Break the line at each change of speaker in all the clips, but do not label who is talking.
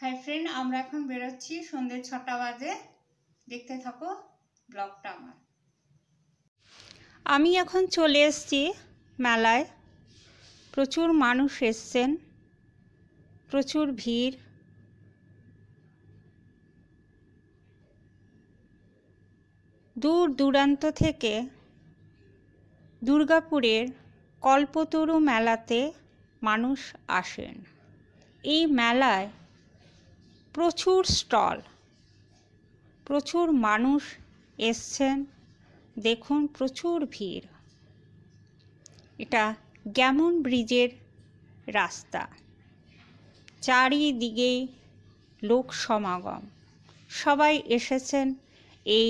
Hi friend আমরা এখন বেরোচ্ছি সন্ধ্যে ছটা বাজে। দেখতে থাকো ব্লগটা আমার। আমি এখন চলে এসেছি মেলায়। প্রচুর মানুষ এসছেন, প্রচুর ভিড়। দূর দূরান্ত থেকে দুর্গাপুরের কল্পতরু মেলাতে মানুষ আসেন। এই মেলায় প্রচুর স্টল। প্রচুর মানুষ এসছেন। দেখুন প্রচুর ভিড়। এটা গ্যামন ব্রিজের রাস্তা। চারিদিকে লোক সমাগম। সবাই এসেছেন এই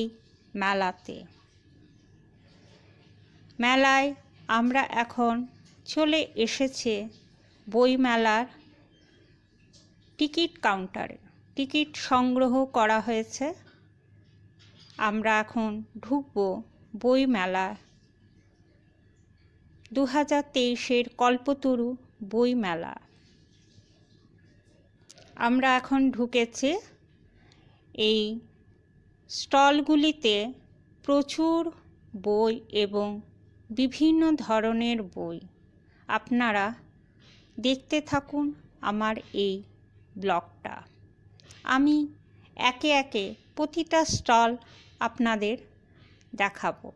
মেলাতে। মেলায় আমরা এখন চলে এসেছে বইমেলার টিকিট কাউন্টারে। টিকিট সংগ্রহ করা হয়েছে। আমরা এখন ঢুকব বইমেলা। দু হাজার তেইশের কল্পতরু বইমেলা। আমরা এখন ঢুকেছি এই স্টলগুলিতে প্রচুর বই এবং বিভিন্ন ধরনের বই। আপনারা দেখতে থাকুন আমার এই ব্লগটা। আমি একে একে প্রতিটা স্টল আপনাদের দেখাবো।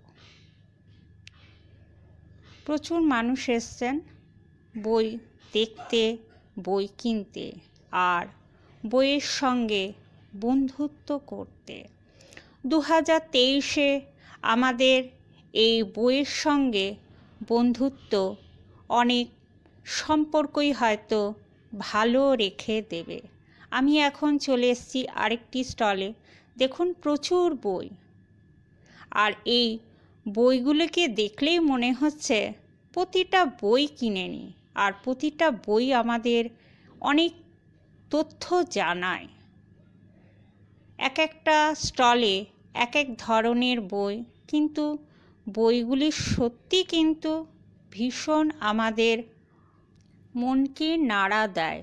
প্রচুর মানুষ এসছেন বই দেখতে, বই কিনতে আর বইয়ের সঙ্গে বন্ধুত্ব করতে। দু হাজার তেইশে আমাদের এই বইয়ের সঙ্গে বন্ধুত্ব অনেক সম্পর্কই হয়তো ভালো রেখে দেবে। আমি এখন চলে এসেছি আরেকটি স্টলে। দেখুন, প্রচুর বই। আর এই বইগুলোকে দেখলেই মনে হচ্ছে প্রতিটা বই কিনে নিই আর প্রতিটা বই আমাদের অনেক তথ্য জানায়। এক একটা স্টলে এক এক ধরনের বই, কিন্তু বইগুলি সত্যি কিন্তু ভীষণ আমাদের মনকে নাড়া দেয়।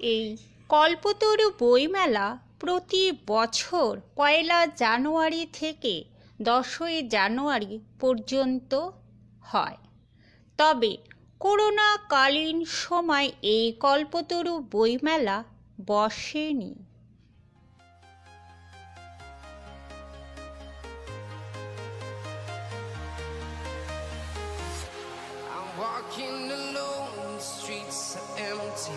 এই কল্পতরু বইমেলা প্রতি বছর পয়লা জানুয়ারি থেকে দশই জানুয়ারি পর্যন্ত হয় তবে করোনাকালীন সময় এই কল্পতরু বইমেলা বসেনি
walking alone, the streets are empty.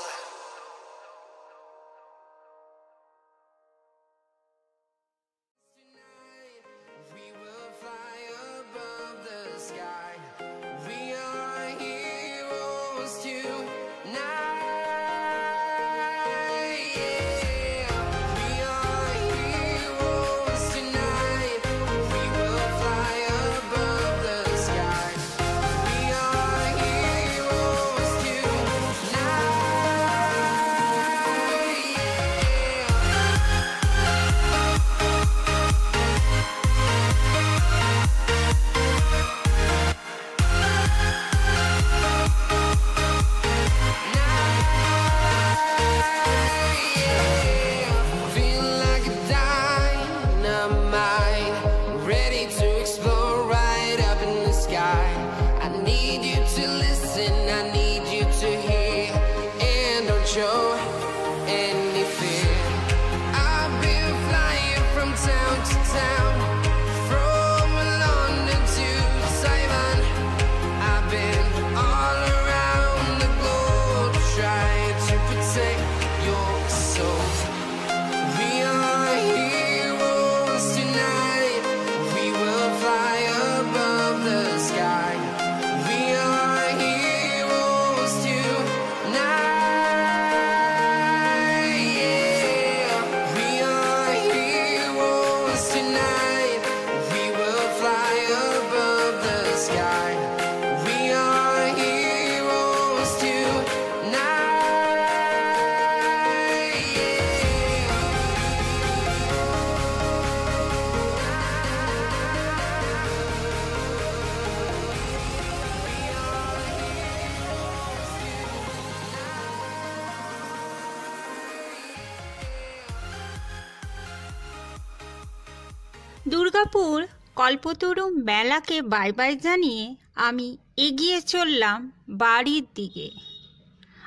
Durgapur Kalpataru মেলাকে bye bye জানিয়ে আমি এগিয়ে চললাম বাড়ির দিকে।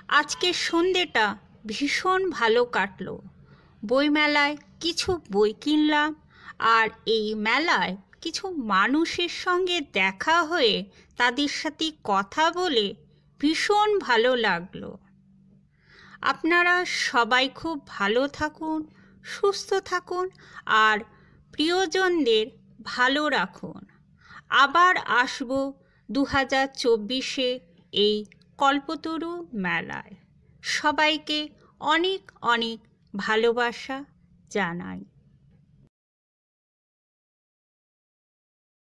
আজকে সন্ধেটা ভীষণ ভালো কাটলো। বইমেলায় কিছু বই কিনলাম আর এই মেলায় কিছু মানুষের সঙ্গে দেখা হয়ে তাদের সাথে কথা বলে ভীষণ ভালো লাগল। আপনারা সবাই খুব ভালো থাকুন, সুস্থ থাকুন আর প্রিয়জনদের ভালো রাখুন। আবার আসব দু হাজার চব্বিশে এই কল্পতরু মেলায়। সবাইকে অনেক অনেক ভালোবাসা জানাই।